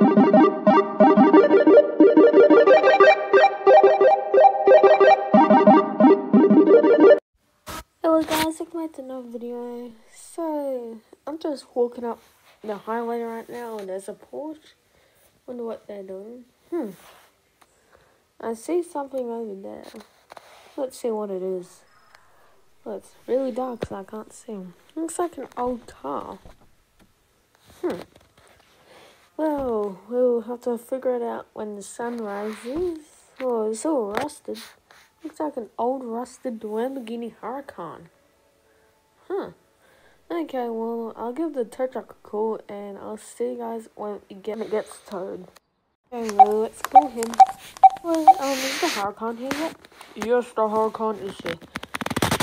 Hello guys, welcome back to another video. So, I'm just walking up the highway right now and there's a Porsche. Wonder what they're doing. Hmm. I see something over there. Let's see what it is. Well, it's really dark so I can't see. Looks like an old car. Hmm. Have to figure it out when the sun rises. Oh, it's all rusted. Looks like an old rusted Lamborghini Huracan. Huh. Okay, well, I'll give the tow truck a call and I'll see you guys when it gets towed. Okay, well, let's call him. Well, um, is the Huracan here yet? Yes, the Huracan is here.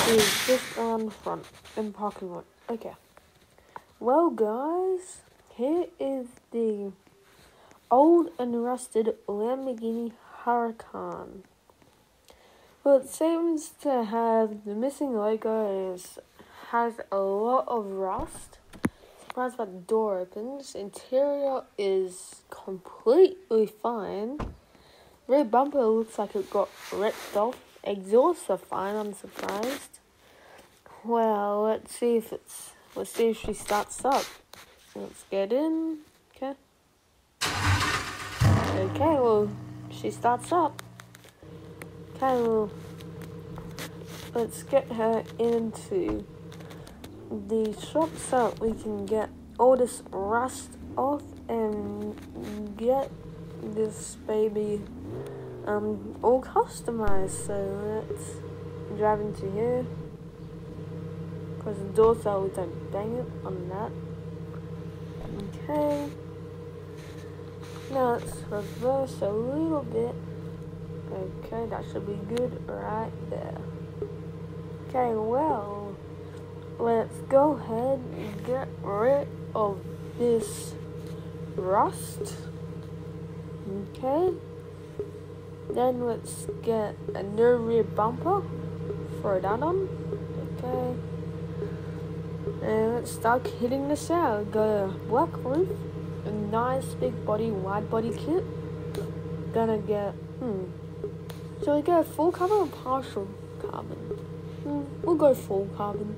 He's just the front in parking lot. Okay. Well, guys, here is the old and rusted Lamborghini Huracan. Well, it seems to have the missing logo is has a lot of rust. Surprised about the door opens. Interior is completely fine. Rear bumper looks like it got ripped off. Exhausts are fine, I'm surprised. Well, let's see if it's let's see if she starts up. Let's get in. Okay. Well she starts up. Okay, well, let's get her into the shop so we can get all this rust off and get this baby um all customized. So let's drive into here because the doors we don't it on that. Okay. Now let's reverse a little bit. Okay, that should be good right there. Okay, well, let's go ahead and get rid of this rust. Okay. Then let's get a new rear bumper. Throw that on. Okay. And let's start hitting this out. Got a black roof, a nice big body, wide body kit. Gonna get, hmm, so we go full carbon or partial carbon? Mm, we'll go full carbon.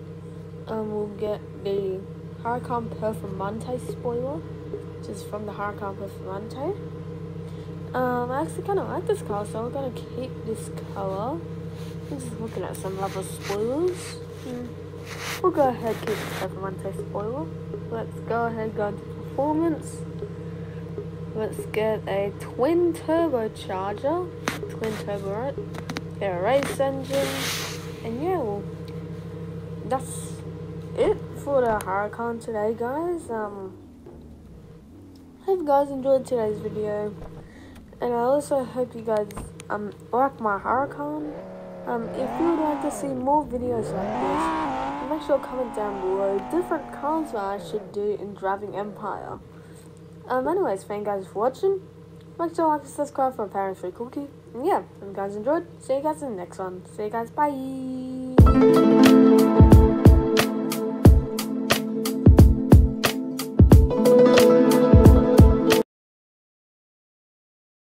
Um, we'll get the Huracan Performante spoiler, which is from the Huracan Performante. Um, I actually kind of like this color, so we're to keep this color. I'm just looking at some other spoilers. Mm. We'll go ahead and keep the Performante spoiler. Let's go ahead go into performance. Let's get a twin turbocharger twin turbo, right? Get a race engine, and yeah, well, that's it for the Huracan today, guys. Um, hope you guys enjoyed today's video, and I also hope you guys um like my Huracan. Um, if you would like to see more videos like this, make sure to comment down below different cars that I should do in Driving Empire. Um, anyways, thank you guys for watching. Make sure to like and subscribe for a Parents Free Cookie. And yeah, if you guys enjoyed, see you guys in the next one. See you guys, bye!